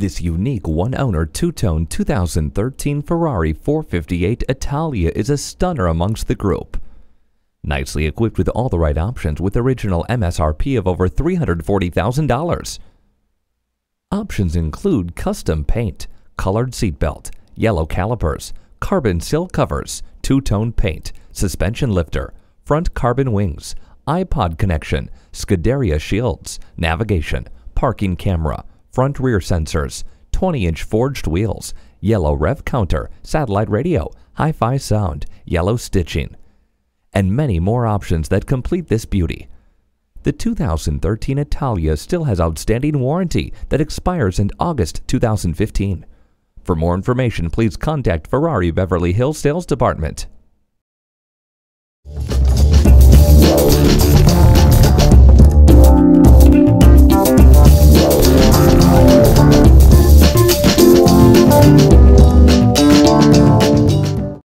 This unique one-owner two-tone 2013 Ferrari 458 Italia is a stunner amongst the group. Nicely equipped with all the right options with original MSRP of over $340,000. Options include custom paint, colored seatbelt, yellow calipers, carbon sill covers, two-tone paint, suspension lifter, front carbon wings, iPod connection, Scuderia shields, navigation, parking camera, front rear sensors, 20-inch forged wheels, yellow rev counter, satellite radio, hi-fi sound, yellow stitching, and many more options that complete this beauty. The 2013 Italia still has outstanding warranty that expires in August 2015. For more information, please contact Ferrari Beverly Hills Sales Department.